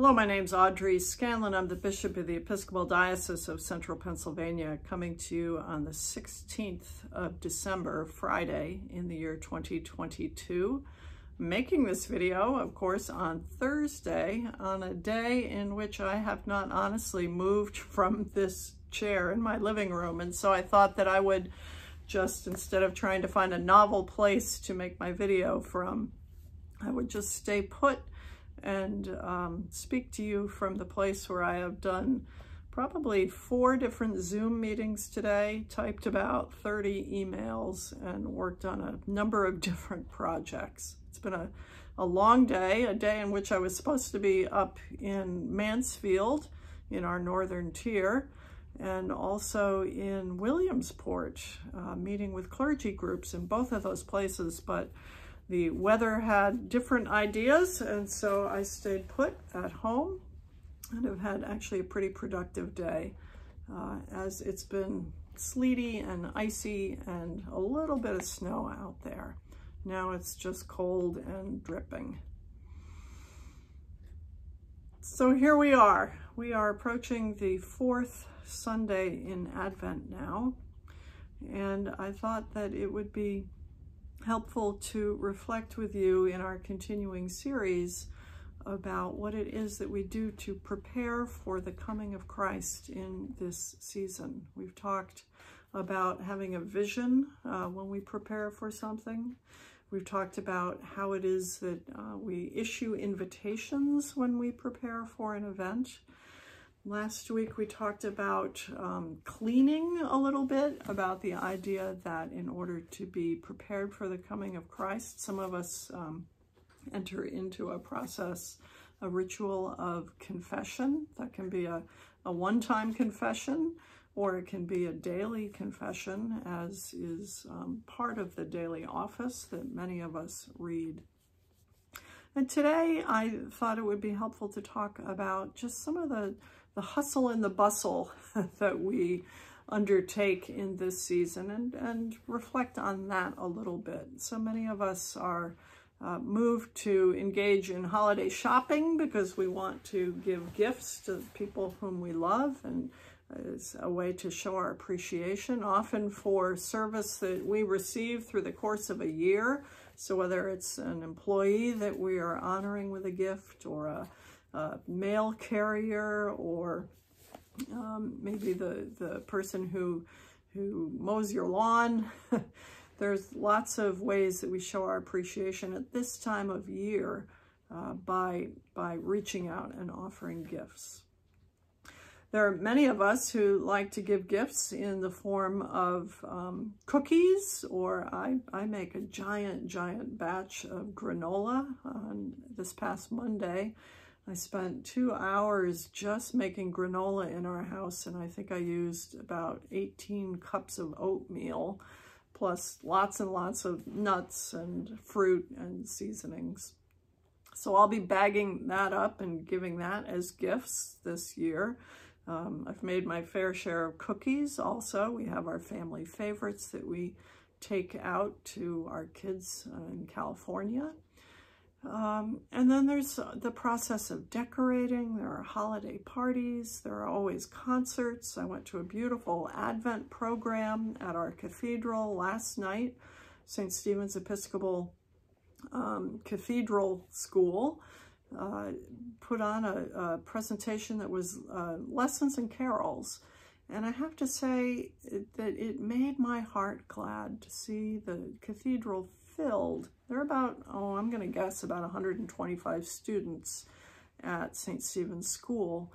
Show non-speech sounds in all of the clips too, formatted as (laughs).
Hello, my name's Audrey Scanlan. I'm the Bishop of the Episcopal Diocese of Central Pennsylvania, coming to you on the 16th of December, Friday, in the year 2022. Making this video, of course, on Thursday, on a day in which I have not honestly moved from this chair in my living room. And so I thought that I would just, instead of trying to find a novel place to make my video from, I would just stay put and um, speak to you from the place where I have done probably four different Zoom meetings today, typed about 30 emails, and worked on a number of (laughs) different projects. It's been a, a long day, a day in which I was supposed to be up in Mansfield in our northern tier, and also in Williamsport, uh, meeting with clergy groups in both of those places, but the weather had different ideas, and so I stayed put at home and have had actually a pretty productive day uh, as it's been sleety and icy and a little bit of snow out there. Now it's just cold and dripping. So here we are. We are approaching the fourth Sunday in Advent now, and I thought that it would be helpful to reflect with you in our continuing series about what it is that we do to prepare for the coming of Christ in this season. We've talked about having a vision uh, when we prepare for something. We've talked about how it is that uh, we issue invitations when we prepare for an event. Last week we talked about um, cleaning a little bit, about the idea that in order to be prepared for the coming of Christ, some of us um, enter into a process, a ritual of confession. That can be a, a one-time confession, or it can be a daily confession, as is um, part of the daily office that many of us read. And today I thought it would be helpful to talk about just some of the the hustle and the bustle (laughs) that we undertake in this season and, and reflect on that a little bit. So many of us are uh, moved to engage in holiday shopping because we want to give gifts to people whom we love and it's a way to show our appreciation, often for service that we receive through the course of a year. So whether it's an employee that we are honoring with a gift or a uh, mail carrier or um, maybe the, the person who, who mows your lawn. (laughs) There's lots of ways that we show our appreciation at this time of year uh, by, by reaching out and offering gifts. There are many of us who like to give gifts in the form of um, cookies, or I, I make a giant, giant batch of granola on this past Monday. I spent two hours just making granola in our house, and I think I used about 18 cups of oatmeal, plus lots and lots of nuts and fruit and seasonings. So I'll be bagging that up and giving that as gifts this year. Um, I've made my fair share of cookies also. We have our family favorites that we take out to our kids uh, in California. Um, and then there's the process of decorating. There are holiday parties. There are always concerts. I went to a beautiful Advent program at our cathedral last night, St. Stephen's Episcopal um, Cathedral School. Uh, put on a, a, presentation that was uh, lessons and carols. And I have to say that it made my heart glad to see the cathedral filled. There are about, oh, I'm going to guess about 125 students at St. Stephen's School.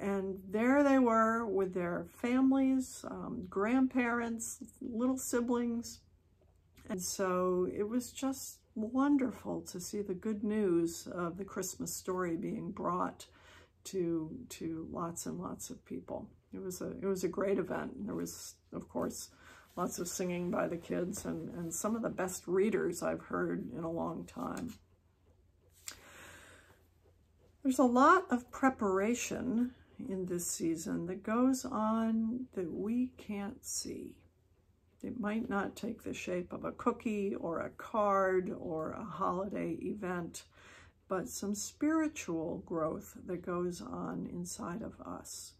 And there they were with their families, um, grandparents, little siblings. And so it was just wonderful to see the good news of the Christmas story being brought to, to lots and lots of people. It was a, it was a great event. There was, of course, lots of singing by the kids and, and some of the best readers I've heard in a long time. There's a lot of preparation in this season that goes on that we can't see. It might not take the shape of a cookie or a card or a holiday event, but some spiritual growth that goes on inside of us.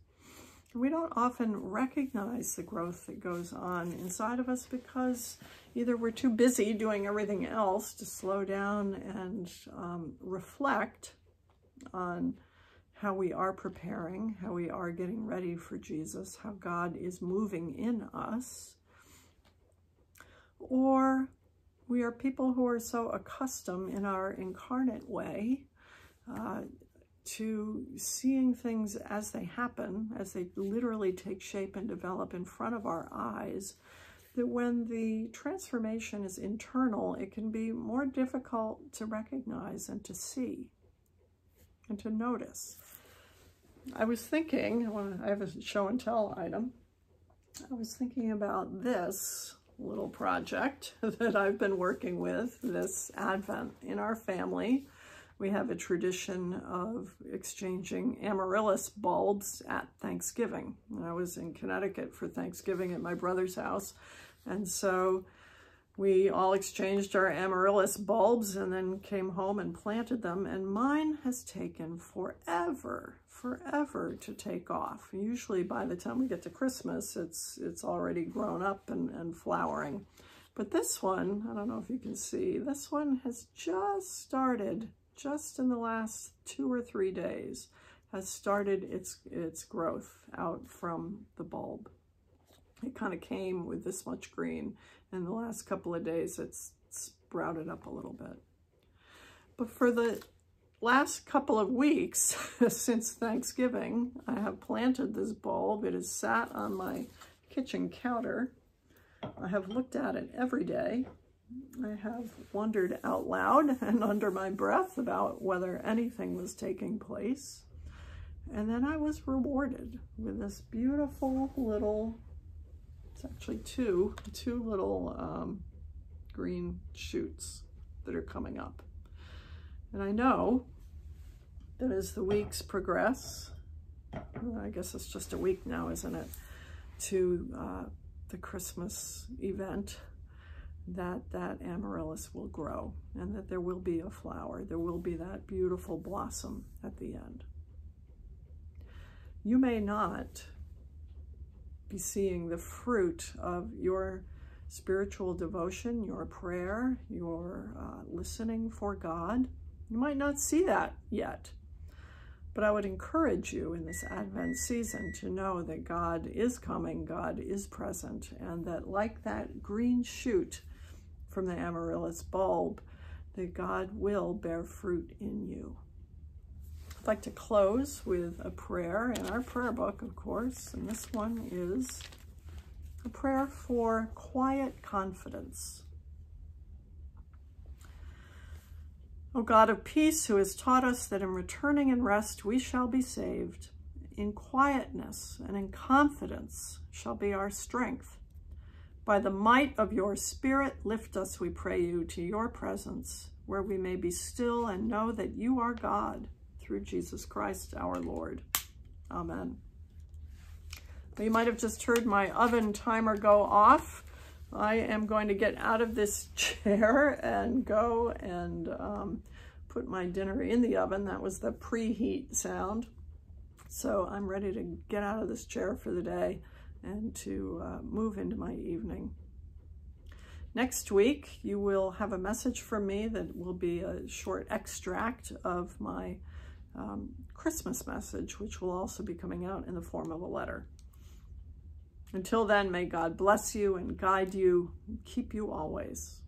We don't often recognize the growth that goes on inside of us because either we're too busy doing everything else to slow down and um, reflect on how we are preparing, how we are getting ready for Jesus, how God is moving in us, or we are people who are so accustomed in our incarnate way uh, to seeing things as they happen, as they literally take shape and develop in front of our eyes, that when the transformation is internal, it can be more difficult to recognize and to see and to notice. I was thinking, I have a show and tell item, I was thinking about this little project (laughs) that I've been working with this Advent in our family. We have a tradition of exchanging amaryllis bulbs at Thanksgiving. I was in Connecticut for Thanksgiving at my brother's house. And so we all exchanged our amaryllis bulbs and then came home and planted them. And mine has taken forever, forever to take off. Usually by the time we get to Christmas, it's, it's already grown up and, and flowering. But this one, I don't know if you can see, this one has just started just in the last two or three days has started its, its growth out from the bulb. It kind of came with this much green. In the last couple of days, it's sprouted up a little bit. But for the last couple of weeks (laughs) since Thanksgiving, I have planted this bulb. It has sat on my kitchen counter. I have looked at it every day I have wondered out loud (laughs) and under my breath about whether anything was taking place. And then I was rewarded with this beautiful little, it's actually two, two little um, green shoots that are coming up. And I know that as the weeks progress, I guess it's just a week now, isn't it, to uh, the Christmas event, that that amaryllis will grow and that there will be a flower. There will be that beautiful blossom at the end. You may not be seeing the fruit of your spiritual devotion, your prayer, your uh, listening for God. You might not see that yet. But I would encourage you in this Advent season to know that God is coming, God is present, and that like that green shoot from the amaryllis bulb, that God will bear fruit in you. I'd like to close with a prayer in our prayer book, of course, and this one is a prayer for quiet confidence. O God of peace, who has taught us that in returning in rest we shall be saved, in quietness and in confidence shall be our strength. By the might of your spirit, lift us, we pray you, to your presence, where we may be still and know that you are God through Jesus Christ our Lord. Amen. You might have just heard my oven timer go off. I am going to get out of this (laughs) chair and go and um, put my dinner in the oven. That was the preheat sound. So I'm ready to get out of this chair for the day and to uh, move into my evening. Next week, you will have a message from me that will be a short extract of my um, Christmas message, which will also be coming out in the form of a letter. Until then, may God bless you and guide you, keep you always.